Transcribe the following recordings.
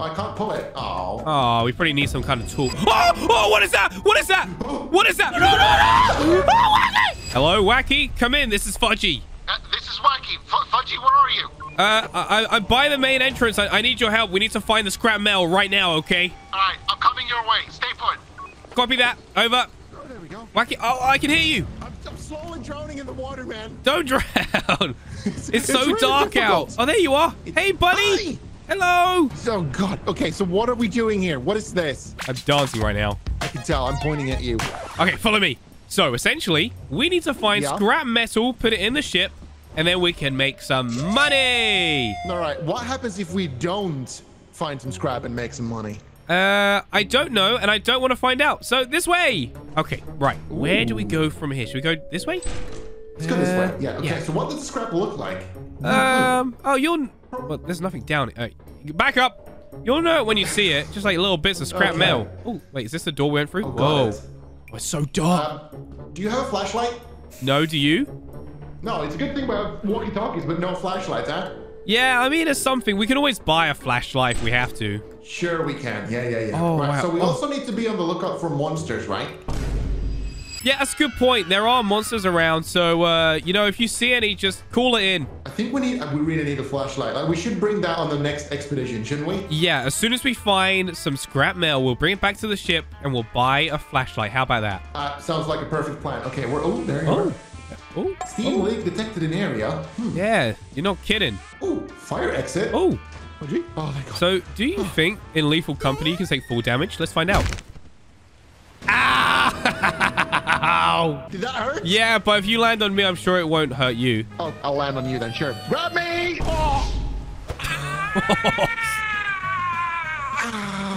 I can't pull it. Oh. Oh, we probably need some kind of tool. Oh, oh, what is that? What is that? What is that? No, no, no! Oh, Whacky! Hello, Whacky. Come in. This is Fudgy. Uh, this is Whacky. F Fudgy, where are you? Uh, I, I'm by the main entrance. I, I need your help. We need to find the scrap metal right now, okay? All right, I'm coming your way. Stay put. Copy that. Over. Oh, there we go. Whacky. Oh, I can hear you. I'm, I'm slowly drowning in the water, man. Don't drown. It's, it's so really dark difficult. out. Oh, there you are. Hey, buddy. Hi. Hello. Oh, God. Okay, so what are we doing here? What is this? I'm dancing right now. I can tell. I'm pointing at you. Okay, follow me. So, essentially, we need to find Yeah. scrap metal, put it in the ship, and then we can make some money. All right. What happens if we don't find some scrap and make some money? Uh, I don't know, and I don't want to find out. So, this way. Okay, right. Where do we go from here? Should we go this way? Let's go this Uh, way. Yeah. Okay. yeah. So what does the scrap look like? Um, oh, you'll... Well, there's nothing down it. Right, back up. You'll know it when you see it. Just like little bits of scrap Okay. metal. Oh, wait, is this the door we went through? Oh, Whoa. it. Oh, it's so dark. Uh, do you have a flashlight? no, do you? No, it's a good thing we have walkie-talkies, but no flashlights, huh? Yeah, I mean, it's something. We can always buy a flashlight if we have to. Sure, we can. Yeah, yeah, yeah. Oh, right. wow. So we Oh. also need to be on the lookout for monsters, right? Yeah, that's a good point. There are monsters around, so, uh, you know, if you see any, just call it in. Think we need. We really need a flashlight. Like, we should bring that on the next expedition, shouldn't we? Yeah, as soon as we find some scrap metal, we'll bring it back to the ship and we'll buy a flashlight. How about that? Uh, sounds like a perfect plan. Okay, we're. Oh, there you Oh. are. Oh, Steam leak detected in area. Hmm. yeah, you're not kidding. Oh, fire exit. Oh, Oh. Oh my god. so do you think in Lethal Company you can take full damage? Let's find out. Ow! Did that hurt? Yeah, but if you land on me, I'm sure it won't hurt you. Oh, I'll land on you then. Sure. Grab me. Oh.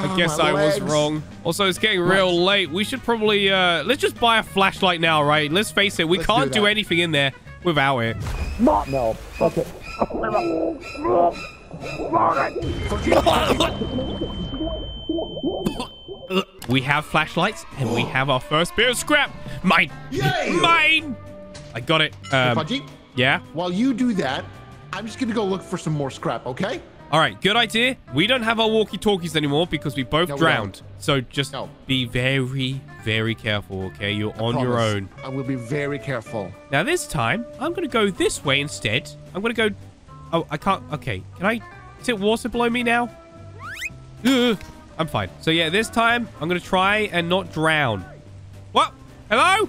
I guess my I was wrong. Also, it's getting real late. We should probably, uh, let's just buy a flashlight now, right? Let's face it, we Let's can't do do anything in there without it. Not, No. Okay. We have flashlights and we have our first bit of scrap. Mine. Yay! Mine. I got it. Um, Fudgy, yeah. while you do that, I'm just gonna go look for some more scrap. Okay? All right. Good idea. We don't have our walkie-talkies anymore because we both No, we drowned. So just No. be very, very careful. Okay, you're on your own. I will be very careful. Now this time, I'm gonna go this way instead. I'm gonna go. Oh, I can't. Okay, can I? Is it water below me now? Ugh, I'm fine. So yeah, this time I'm gonna try and not drown. What? Hello?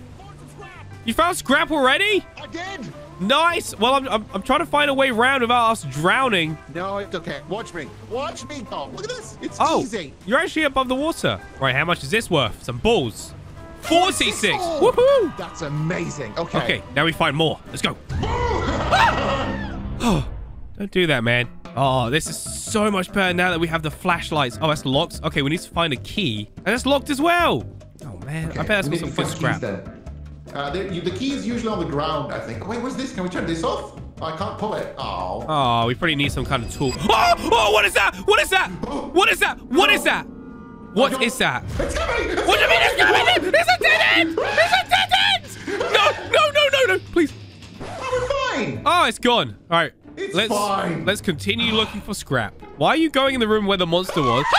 You found scrap already? I did. Nice. Well, I'm, I'm, I'm trying to find a way around without us drowning. No, it's okay. Watch me. Watch me go. Look at this. It's Oh, easy. you're actually above the water. Right, how much is this worth? Some balls. 46. Oh, Woohoo! That's amazing. Okay. Okay, now we find more. Let's go. Don't do that, man. Oh, this is so much better now that we have the flashlights. Oh, that's locked. Okay, we need to find a key. And that's locked as well. Oh, man. I bet that's got some good scrap. then. Uh, you, the key is usually on the ground, I think. Wait, what's this? Can we turn this off? I can't pull it. Oh. Oh, we probably need some kind of tool. Oh, oh, what is that? What is that? What is that? What is that? What is that? It's coming! It's What do you mean it's coming! coming? It's a dead end! It's a dead end! No, no, no, no, no, please. Oh, we're fine! Oh, it's gone. All right. It's let's, fine. Let's continue looking for scrap. Why are you going in the room where the monster was?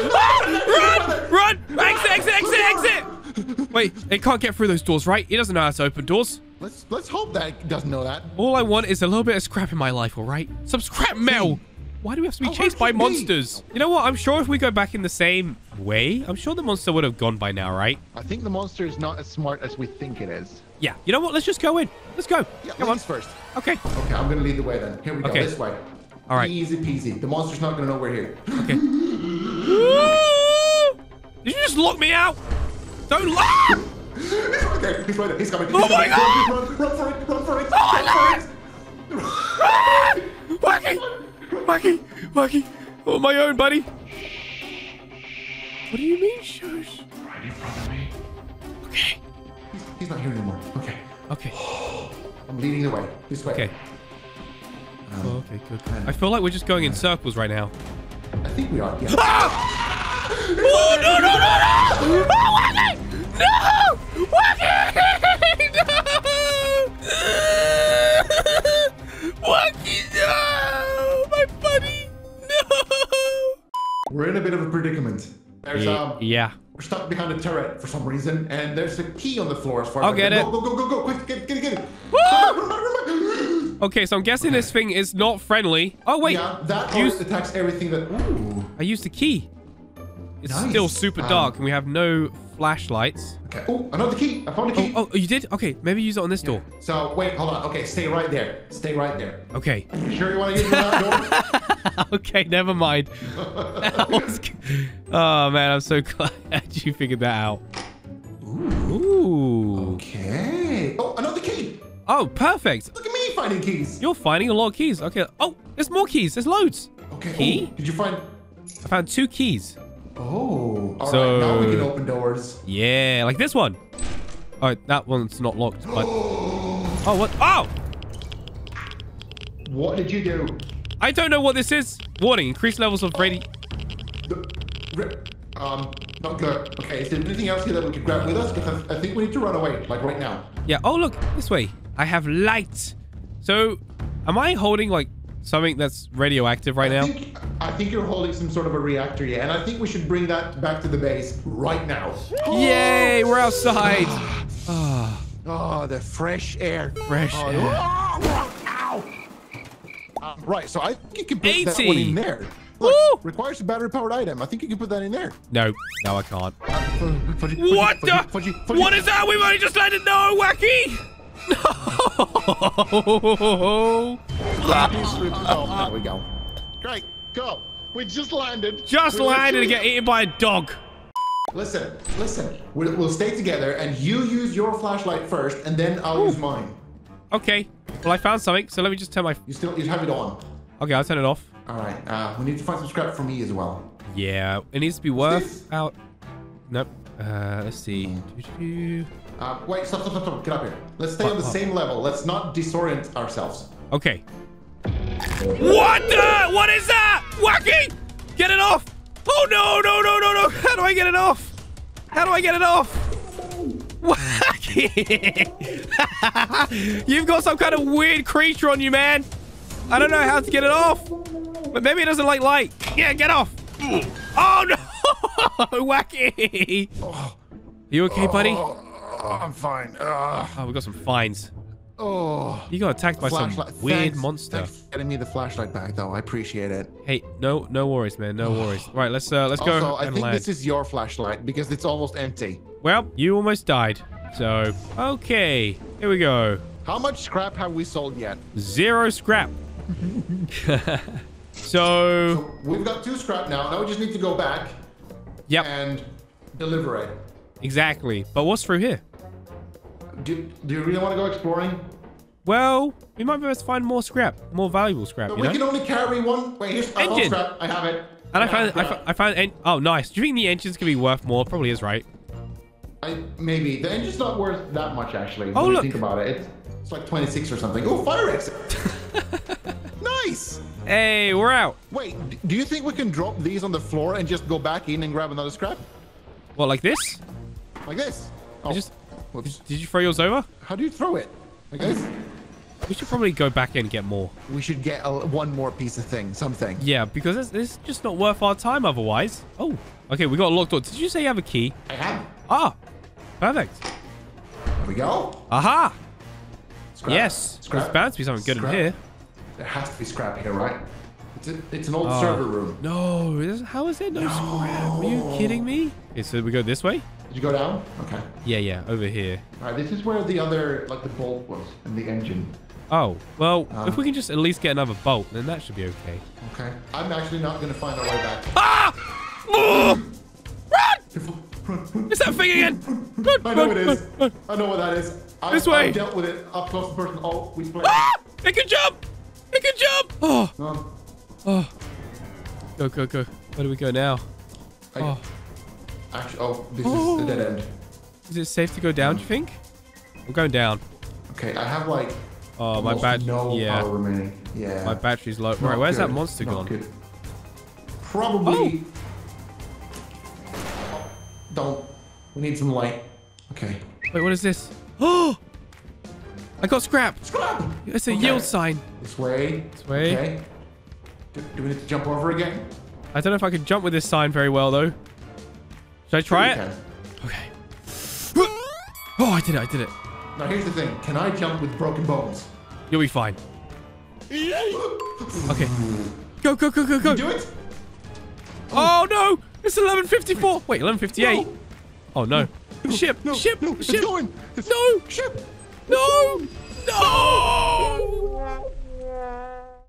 Ah! run! Run! Exit, exit, exit, exit! Wait, it can't get through those doors, right? It doesn't know how to open doors. Let's let's hope that it doesn't know that. All I want is a little bit of scrap in my life, all right? Some scrap metal. Why do we have to be Oh, chased by what do you monsters? You know what? I'm sure if we go back in the same way, I'm sure the monster would have gone by now, right? I think the monster is not as smart as we think it is. Yeah. You know what? Let's just go in. Let's go. Yeah, Come on. first. Okay. Okay, I'm gonna lead the way then. Here we go. This way. All right. Easy peasy. The monster's not gonna know we're here. Okay. Did you just lock me out? Don't lock! he's right there. He's right there. He's coming. Oh He's my coming. Run, run, run for it. Run for it. run for oh, Whacky! Whacky! On my own, buddy. What do you mean, shush? Right in front of me. Okay. He's, he's not here anymore. Okay. Okay. I'm leading the way. This way. Okay. Oh, okay, good. I feel like we're just going in circles right now. I think we are. Yeah. Ah! Oh, no, no, no, no! Oh, Whacky! No! Whacky! No! Whacky, no! My buddy! No! Yeah. we're stuck behind a turret for some reason, and there's a key on the floor as far I'll as I get can- it. Go, go, go, go, go, quick, get, get, it, get it. Okay, so I'm guessing this thing is not friendly. Oh, wait. yeah, that Use- attacks everything that. Ooh. I used the key. It's Nice. still super Um, dark and we have no flashlights. Okay. Oh, another key. I found a Oh, key. oh, you did? Okay, maybe use it on this door. So wait, hold on. Okay, stay right there. Stay right there. Okay. You sure you want to use that door? okay, never mind. Was oh, man, I'm so glad you figured that out. Ooh. okay. Oh, another key. Oh, perfect. Look at me finding keys. You're finding a lot of keys. Okay. Oh, there's more keys. There's loads. Okay. Key? Oh, did you find? I found two keys. Oh. All right. So- Now we can open doors. Yeah, like this one. Oh, that one's not locked, but... Oh, what? Oh! What did you do? I don't know what this is. Warning, increased levels of radi... Um, not good. Okay, is there anything else here that we can grab with us? Because I think we need to run away, like right now. Yeah, oh, look, this way. I have light. So, am I holding, like, something that's radioactive right I now? think, I think you're holding some sort of a reactor, yeah, and I think we should bring that back to the base right now. Yay, we're outside. Oh, the fresh air. Fresh Oh, air. Ow! Um, right, so I think you can put that one in there. Woo! Look, requires a battery-powered item. I think you can put that in there. No, no, I can't. Fudgy, fudgy, What fudgy, the? Fudgy, fudgy. What is that? We've only just landed. No, Whacky! No! Oh, there we go. Great, go. We just landed. Just We're landed literally- get eaten by a dog. Listen, listen. We'll, we'll stay together, and you use your flashlight first, and then I'll use mine. Okay. Well, I found something, so let me just turn my... You still you have it on. Okay, I'll turn it off. All right. Uh, we need to find some scrap for me as well. Yeah, it needs to be worth out... Nope. Uh, let's see. Doo-doo-doo. Uh, wait, stop, stop, stop, stop. Get up here. Let's stay on the same level. Let's not disorient ourselves. Okay. What the? What is that? Whacky! Get it off! Oh no, no, no, no, no! How do I get it off? How do I get it off? Whacky! You've got some kind of weird creature on you, man. I don't know how to get it off. But maybe it doesn't like light. Yeah, get off. Oh no! Whacky! You okay, buddy? Oh, I'm fine. Uh, Oh, we got some fines. Oh. You got attacked by some weird Thanks- monster. Thanks for getting me the flashlight back, though. I appreciate it. Hey, no, no worries, man. No worries. Right, let's uh, let's go Also, I think land. this is your flashlight because it's almost empty. Well, you almost died. So, okay, here we go. How much scrap have we sold yet? Zero scrap. so, So we've got two scrap now. Now we just need to go back yep, and deliver it. exactly. But what's through here? Do, do you really want to go exploring? Well, we might be able to find more scrap, more valuable scrap. But You we know? can only carry one. Wait, here's I Engine. scrap. I have it. and I have found, I I found, oh, nice. Do you think the engine's gonna be worth more? Probably is, right? I, maybe the engine's not worth that much actually. Oh, when you look. think about it. It's, it's like 26 or something. Oh, fire exit. Nice. Hey, we're out. Wait, do you think we can drop these on the floor and just go back in and grab another scrap? What, like this? Like this? Oh, I just, whoops. did you throw yours over? How do you throw it? Like this? We should probably go back and get more. We should get a, one more piece of thing, something. Yeah, because it's, is just not worth our time otherwise. Oh, okay, we got a locked door. Did you say you have a key? I have. Ah, perfect. There we go. Aha! Scrap. Yes, Scrap. there's bound to be something good Scrap. in here. There has to be scrap here, right? It's, a, it's an old Oh. server room. No, how is there no, scrap? Are you kidding me? Okay, so we go this way? Did you go down? Okay. Yeah, yeah, over here. All right. This is where the other, like the bolt was in the engine. Oh, well, Uh. if we can just at least get another bolt, then that should be okay. Okay. I'm actually not gonna find our way back. Ah! Oh! Run! It's that thing again! Run, I know run, it is. run. I know what that is. I've, This way. I've dealt with it up close and personal. Oh, we played. Ah! It can jump! It can jump! Oh, No, oh. Go, go, go. Where do we go now? I, Oh, actually, oh, this Oh. is a dead end. is it safe to go down, do you think? I'm going down. Okay, I have like Oh, my bad. no yeah, power remaining. Yeah. my battery's low. Not Right, where's that monster Not gone? good. Probably. Oh! Don't. We need some light. Okay. Wait, what is this? Oh! I got scrap! Scrap. It's a Okay. yield sign. This way. This way. Okay. Do, do we need to jump over again? I don't know if I can jump with this sign very well, though. Should I try You it? Okay. Oh, I did it. I did it. Now here's the thing. Can I jump with broken bones? You'll be fine. Okay. Go, go, go, go, go. Do it? Oh, no. It's 11.54. Wait, 11.58. No. Oh, no. The ship. No, ship. no, it's going. It's- No. Ship. No. No.